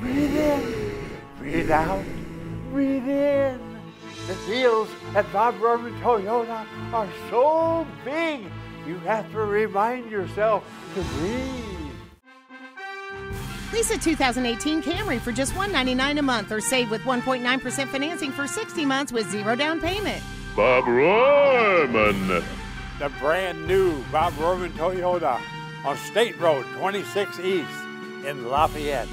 Breathe in, breathe out, breathe in. The deals at Bob Rohrman Toyota are so big, you have to remind yourself to breathe. Lease a 2018 Camry for just $199 a month or save with 1.9% financing for 60 months with zero down payment. Bob Rohrman. The brand new Bob Rohrman Toyota on State Road 26 East in Lafayette.